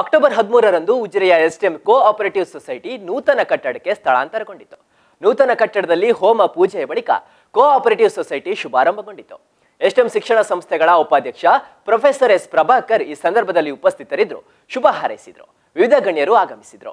October ಹದಿಮೂರರಂದು ಉಜಿರೆಯ STM co operative society ನೂತನ ಕಟ್ಟಡಕ್ಕೆ ಸ್ಥಳಾಂತರಗೊಂಡಿತು. ನೂತನ ಕಟ್ಟಡದಲ್ಲಿ ಹೋಮ ಪೂಜೆಯ ಬಳಿಕ ಕೋ ಆಪರೇಟಿವ್ ಸೊಸೈಟಿ ಶುಭಾರಂಭಗೊಂಡಿತು. ಎಸ್ ಎಸ್ಟಿಎಂ ಶಿಕ್ಷಣ ಸಂಸ್ಥೆಗಳ ಉಪಾಧ್ಯಕ್ಷ ಪ್ರೊಫೆಸರ್ ಎಸ್ ಪ್ರಭಾಕರ್ ಈ ಸಂದರ್ಭದಲ್ಲಿ ಉಪಸ್ಥಿತರಿದ್ದರು. ಶುಭ ಹಾರೈಸಿದರು. ವಿವಿಧ ಗಣ್ಯರು ಆಗಮಿಸಿದ್ರು.